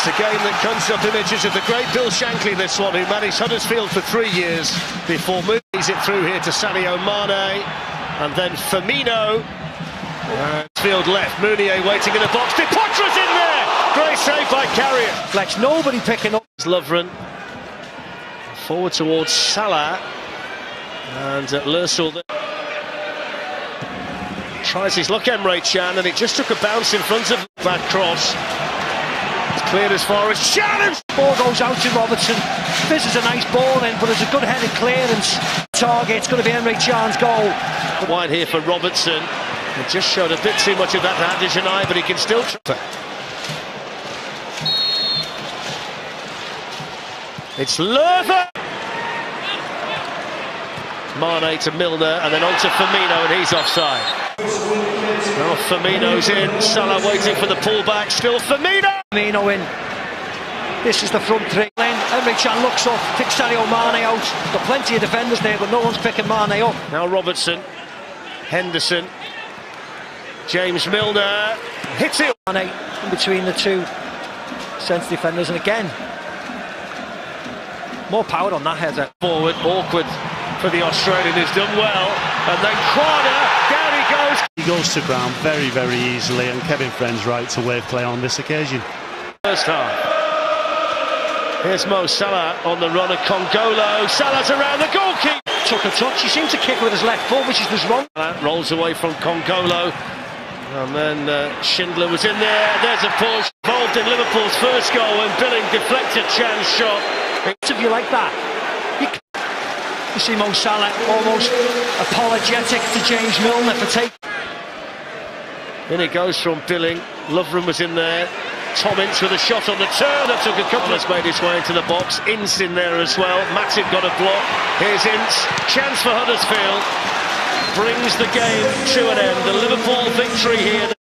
It's a game that comes up images of the great Bill Shankly, this one, who managed Huddersfield for three years before moves it through here to Sadio Mane, and then Firmino. Field left, Mounie waiting in the box, Depoitre's in there! Great save by Karius. Flex, nobody picking up. Lovren forward towards Salah, and uh, Lössl tries his luck, Emre Can, and it just took a bounce in front of that cross. It's cleared as far as Can. Ball goes out to Robertson. This is a nice ball in, but it's a good headed clearance. Target, it's going to be Emre Can's goal. Wide here for Robertson. It just showed a bit too much of that to Hadergjonaj, but he can still... It's Löwe! Mane to Milner, and then on to Firmino, and he's offside. Now Firmino's in, Salah waiting for the pullback, still Firmino! Firmino in. This is the front three. Then Emre Can looks up, picks Sadio Mane out. Got plenty of defenders there, but no one's picking Mane up. Now Robertson, Henderson, James Milner, hits it! Mane in between the two centre defenders, and again, more power on that header. Forward, awkward for the Australian who's done well. And then corner, down he goes. He goes to ground very, very easily, and Kevin Friend's right to wave play on this occasion. First half. Here's Mo Salah on the run of Kongolo. Salah's around the goalkeeper. Took a touch. He seemed to kick with his left foot, which is just wrong. That rolls away from Kongolo. And then uh, Schindler was in there. There's a push. Involved in Liverpool's first goal when Billing deflected Can's shot. If you like that, you you see Mo Salah almost apologetic to James Milner for taking. In it goes from Billing. Lovren was in there. Tom Ince with a shot on the turn. That took a couple. Has made his way into the box. Ince in there as well. Matip got a block. Here's Ince. Chance for Huddersfield. Brings the game to an end. The Liverpool victory here.